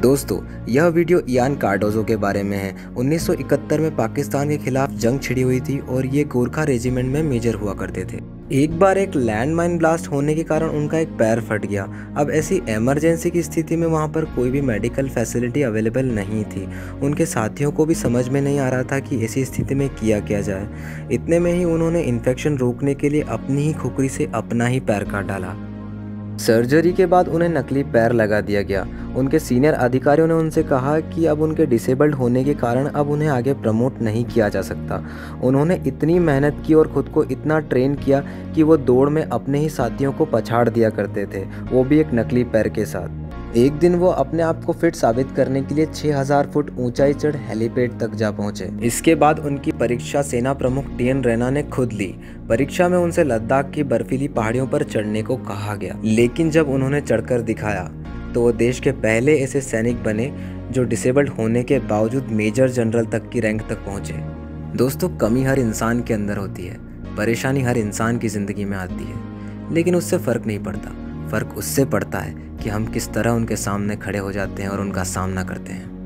दोस्तों, यह video Ian Cardozo के बारे में है। 1971 में पाकिस्तान के खिलाफ जंग छिड़ी हुई थी और ये गोरखा रेजिमेंट में मेजर हुआ करते थे। एक बार एक लैंडमाइन ब्लास्ट होने के कारण उनका एक पैर फट गया। अब ऐसी इमरजेंसी की स्थिति में वहाँ पर कोई भी मेडिकल फैसिलिटी अवेलेबल नहीं थी। उनके साथियों को भी समझ में नहीं आ रहा था कि ऐसी स्थिति में किया क्या जाए। इतने में ही उन्होंने इन्फेक्शन रोकने के लिए अपनी ही खुकरी से अपना ही पैर काट डाला। सर्जरी के बाद उन्हें नकली पैर लगा दिया गया। उनके सीनियर अधिकारियों ने उनसे कहा कि अब उनके डिसेबल्ड होने के कारण अब उन्हें आगे प्रमोट नहीं किया जा सकता। उन्होंने इतनी मेहनत की और ख़ुद को इतना ट्रेन किया कि वो दौड़ में अपने ही साथियों को पछाड़ दिया करते थे। वो भी एक नकली पैर के साथ। एक दिन वो अपने आप को फिट साबित करने के लिए 6000 फुट ऊंचाई चढ़ हेलीपैड तक जा पहुँचे। इसके बाद उनकी परीक्षा सेना प्रमुख टी एन रैना ने खुद ली। परीक्षा में उनसे लद्दाख की बर्फीली पहाड़ियों पर चढ़ने को कहा गया। लेकिन जब उन्होंने चढ़कर दिखाया तो वो देश के पहले ऐसे सैनिक बने, जो डिसेबल्ड होने के बावजूद मेजर जनरल तक की रैंक तक पहुँचे। दोस्तों, कमी हर इंसान के अंदर होती है। परेशानी हर इंसान की ज़िंदगी में आती है। लेकिन उससे फ़र्क नहीं पड़ता। फ़र्क उससे पड़ता है कि हम किस तरह उनके सामने खड़े हो जाते हैं और उनका सामना करते हैं।